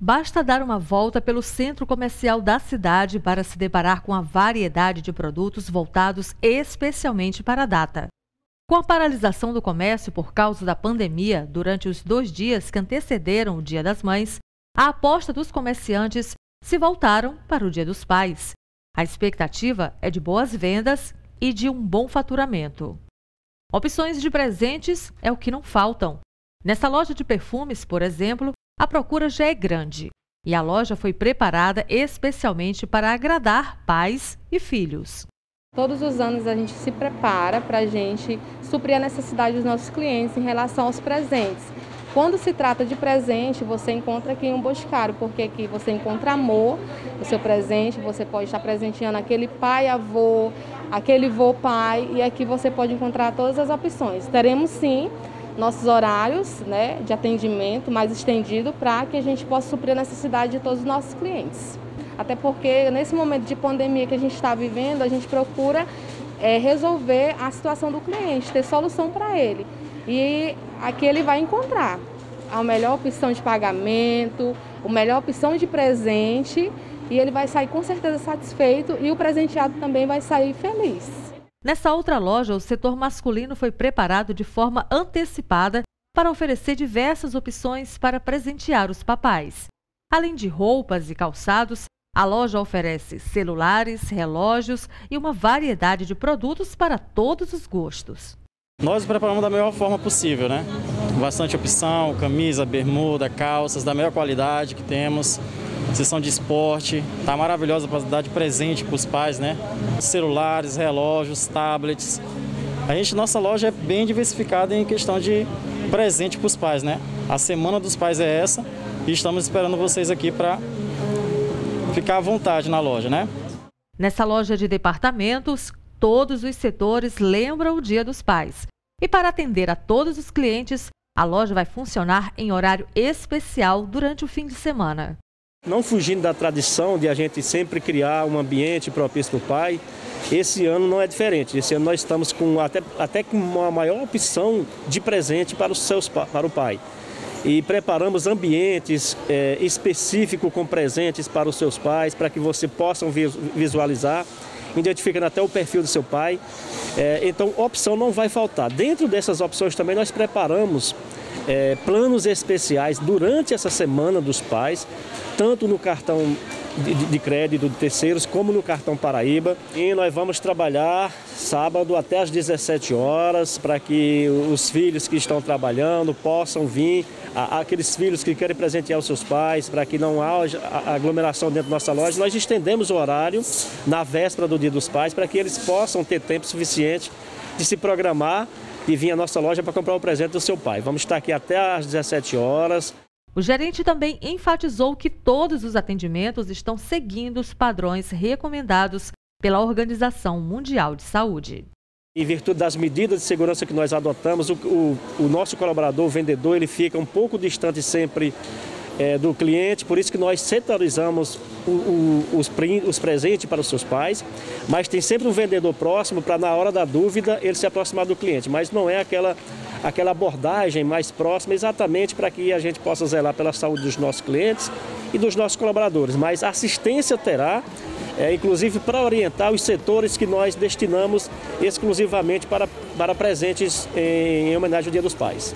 basta dar uma volta pelo centro comercial da cidade para se deparar com a variedade de produtos voltados especialmente para a data. Com a paralisação do comércio por causa da pandemia durante os dois dias que antecederam o Dia das Mães, a aposta dos comerciantes se voltaram para o Dia dos Pais. A expectativa é de boas vendas e de um bom faturamento. Opções de presentes é o que não faltam. Nessa loja de perfumes, por exemplo, a procura já é grande e a loja foi preparada especialmente para agradar pais e filhos. Todos os anos a gente se prepara para a gente suprir a necessidade dos nossos clientes em relação aos presentes. Quando se trata de presente, você encontra aqui um Boscaro, porque aqui você encontra amor no seu presente, você pode estar presenteando aquele pai, avô, aquele vô, pai, e aqui você pode encontrar todas as opções. Teremos sim nossos horários né, de atendimento mais estendido para que a gente possa suprir a necessidade de todos os nossos clientes. Até porque nesse momento de pandemia que a gente está vivendo, a gente procura é, resolver a situação do cliente, ter solução para ele. E aqui ele vai encontrar a melhor opção de pagamento, a melhor opção de presente e ele vai sair com certeza satisfeito e o presenteado também vai sair feliz. Nessa outra loja, o setor masculino foi preparado de forma antecipada para oferecer diversas opções para presentear os papais. Além de roupas e calçados, a loja oferece celulares, relógios e uma variedade de produtos para todos os gostos. Nós preparamos da melhor forma possível, né? Bastante opção, camisa, bermuda, calças da melhor qualidade que temos. Sessão de esporte, tá maravilhosa para dar de presente para os pais, né? Celulares, relógios, tablets. A gente, nossa loja é bem diversificada em questão de presente para os pais, né? A semana dos pais é essa e estamos esperando vocês aqui para ficar à vontade na loja, né? Nessa loja de departamentos, todos os setores lembram o Dia dos Pais. E para atender a todos os clientes, a loja vai funcionar em horário especial durante o fim de semana. Não fugindo da tradição de a gente sempre criar um ambiente propício para o pai, esse ano não é diferente. Esse ano nós estamos com até, até com uma maior opção de presente para, os seus, para o pai e preparamos ambientes é, específicos com presentes para os seus pais, para que você possam visualizar, identificando até o perfil do seu pai. É, então, opção não vai faltar. Dentro dessas opções também nós preparamos é, planos especiais durante essa semana dos pais, tanto no cartão de, de, crédito de terceiros, como no cartão Paraíba. E nós vamos trabalhar sábado até às 17 horas para que os filhos que estão trabalhando possam vir, aqueles filhos que querem presentear os seus pais, para que não haja aglomeração dentro da nossa loja. Nós estendemos o horário na véspera do Dia dos Pais para que eles possam ter tempo suficiente de se programar e vir à nossa loja para comprar o presente do seu pai. Vamos estar aqui até às 17 horas. O gerente também enfatizou que todos os atendimentos estão seguindo os padrões recomendados pela Organização Mundial de Saúde. Em virtude das medidas de segurança que nós adotamos, o, o, o nosso colaborador, o vendedor, ele fica um pouco distante sempre é, do cliente, por isso que nós setorizamos o, o, os, os presentes para os seus pais, mas tem sempre um vendedor próximo para, na hora da dúvida, ele se aproximar do cliente, mas não é aquela, aquela abordagem mais próxima exatamente para que a gente possa zelar pela saúde dos nossos clientes e dos nossos colaboradores, mas assistência terá é, inclusive para orientar os setores que nós destinamos exclusivamente para, para presentes em, em homenagem ao Dia dos Pais.